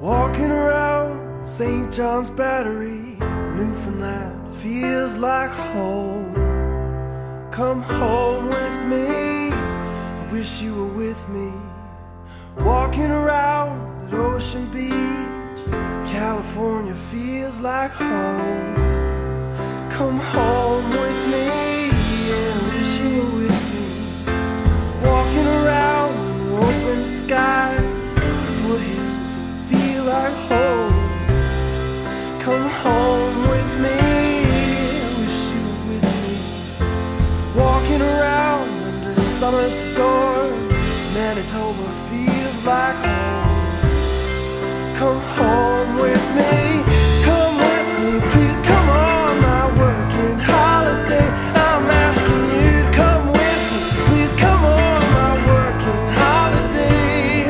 Walking around St. John's Battery, Newfoundland feels like home. Come home with me, I wish you were with me. Walking around at Ocean Beach, California feels like home. Come home with summer storms, Manitoba feels like home. Come home with me, come with me, please come on my working holiday. I'm asking you to come with me, please come on my working holiday.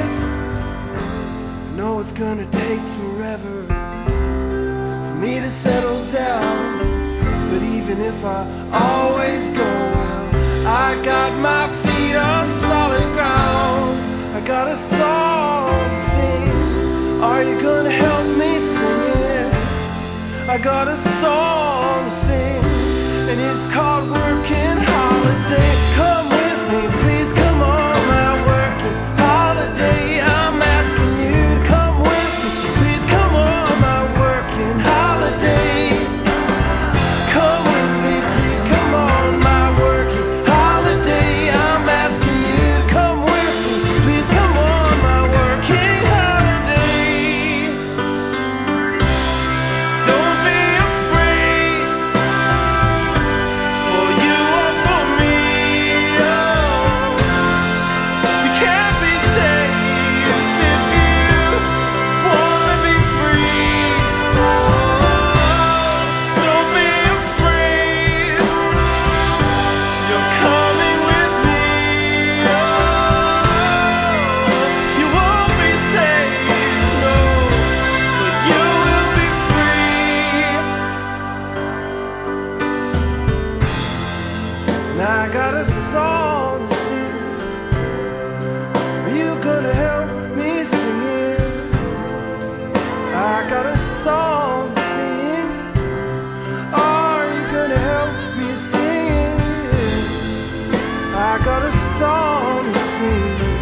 I know it's gonna take forever for me to settle down, but even if I always go well, I got my feet on solid ground. I got a song to sing. Are you gonna help me sing it? I got a song to sing, and it's called Working I got a song to sing.